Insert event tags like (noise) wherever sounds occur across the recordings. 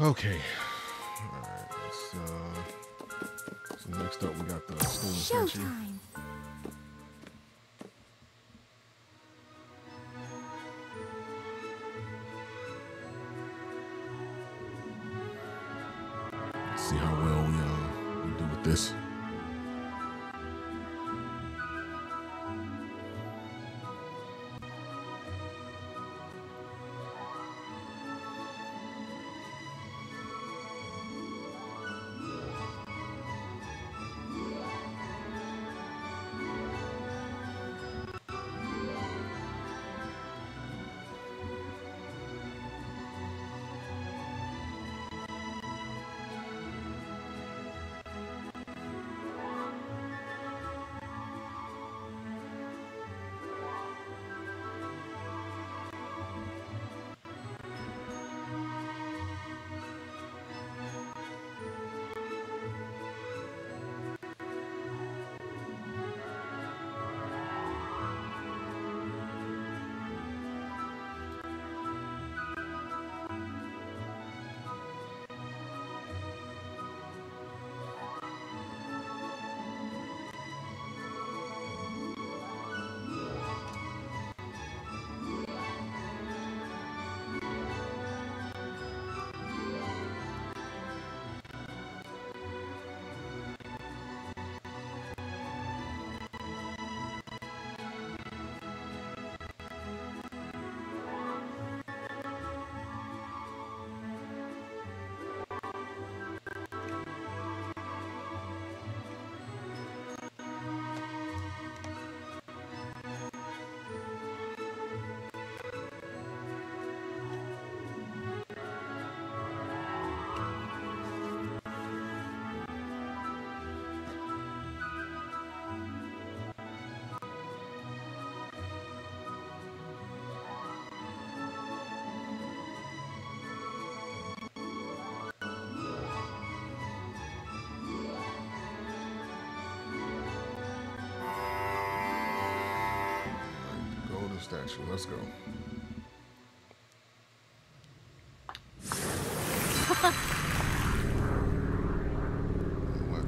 Okay. Alright, let's uh so next up we got the Stolen Statue. Statue. Let's go. (laughs) Why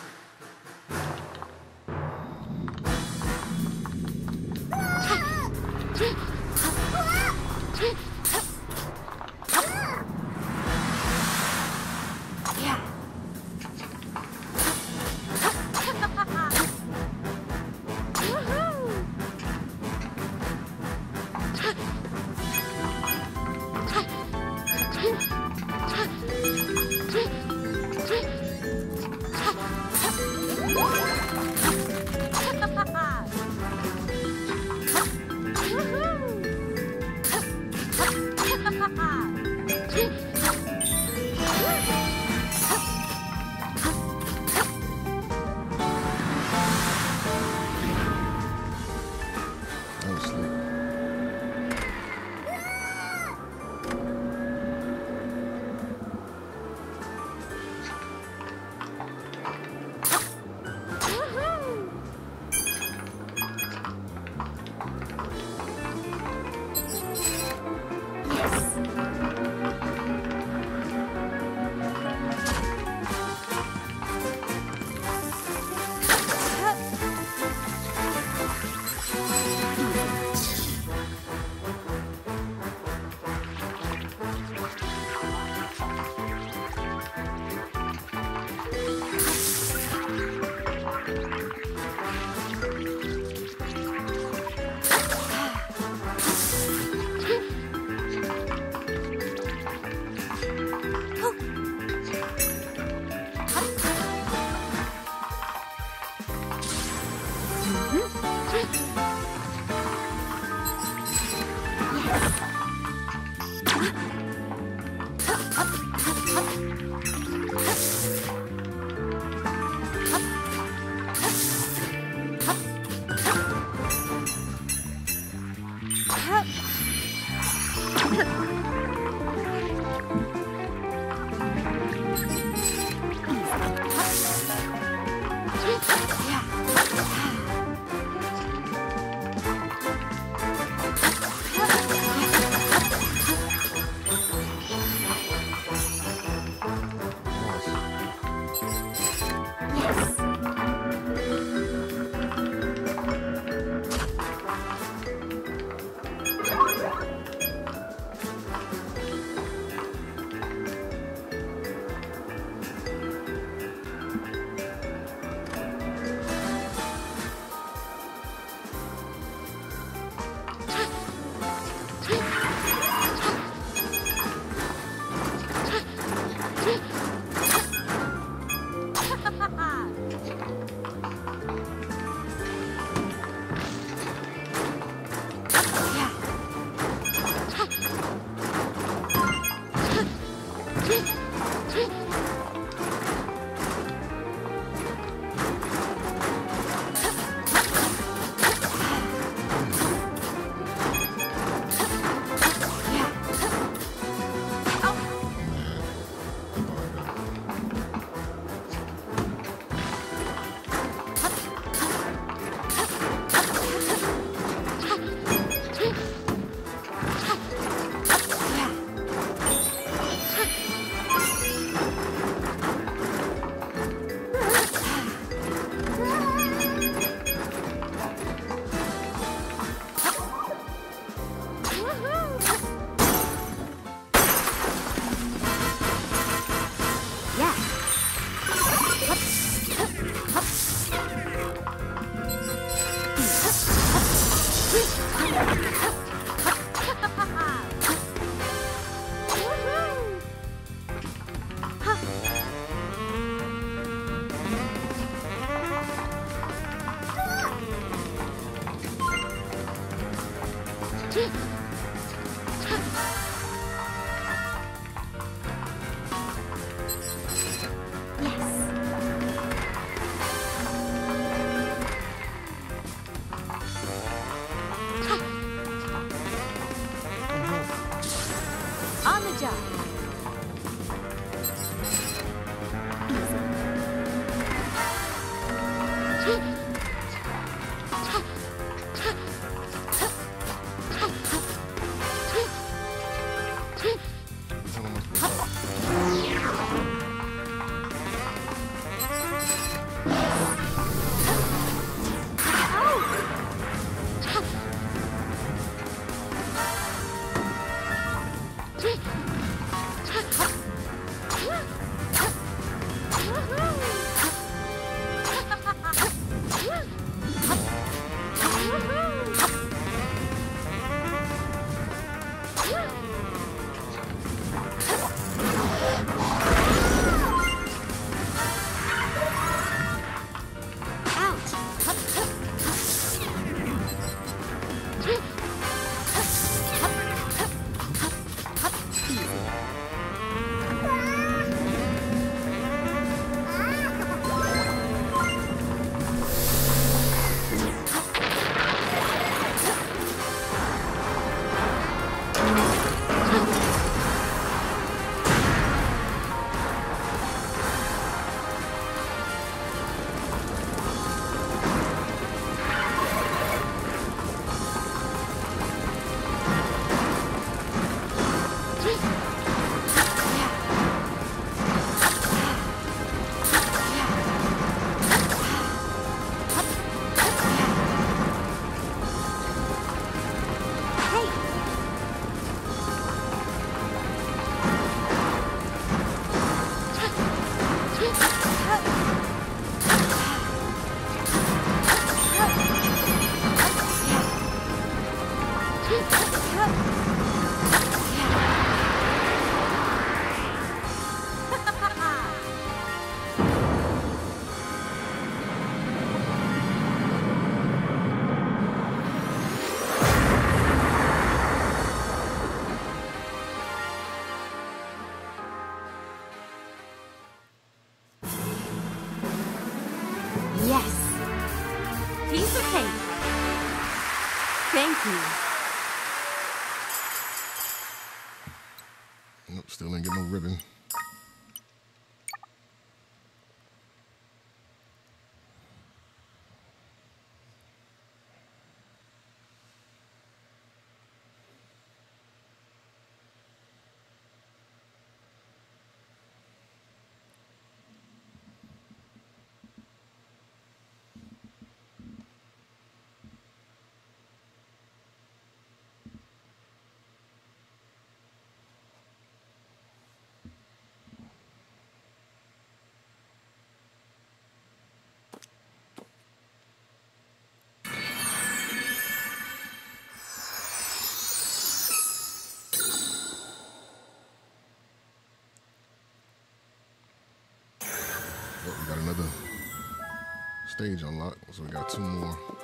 (laughs) Nope, still ain't get no ribbon. Oh, we got another stage unlocked, so we got two more.